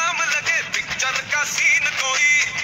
काम लगे पिक्चर का सीन कोई।